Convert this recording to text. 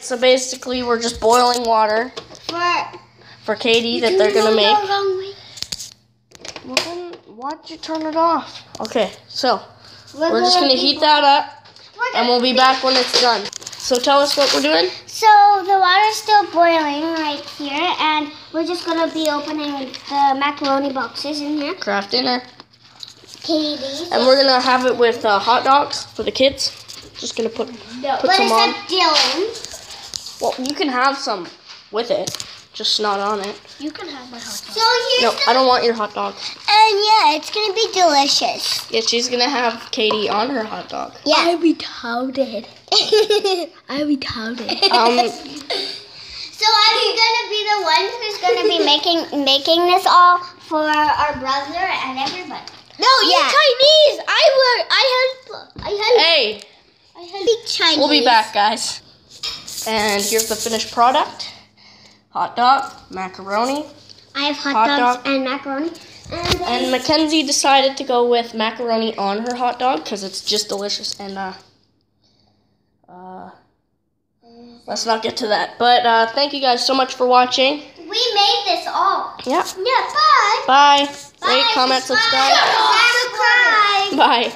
So basically, we're just boiling water For for KD that they're gonna make. Wrong. Well, then why'd you turn it off? Okay, so We're, we're just gonna heat that up, and we'll be back when it's done. So tell us what we're doing. So the water's still boiling right here, and we're just gonna be opening the macaroni boxes in here. Kraft dinner, KD. and we're gonna have it with uh, hot dogs for the kids. Just gonna put. No, put but some it's on. a Dylan. Well, you can have some with it, just not on it. You can have my hot dog. So here's No, the I don't want your hot dog. And yeah, it's gonna be delicious. Yeah, she's gonna have KD on her hot dog. Yeah. I'm retarded. I'm retarded. Um, So I'm gonna be the one who's gonna be making making this all for our brother and everybody. No, you're Chinese. I were I had I had hey, I had big Chinese. we'll be back, guys. And here's the finished product: hot dog, macaroni, I have hot, Hot dogs dog. and macaroni. And, and Mackenzie decided to go with macaroni on her hot dog because it's just delicious. And uh, uh, let's not get to that. But uh, thank you guys so much for watching. we made this all. Yeah. Yeah, bye. Bye. Rate, Bye. comment, subscribe. Subscribe. Bye.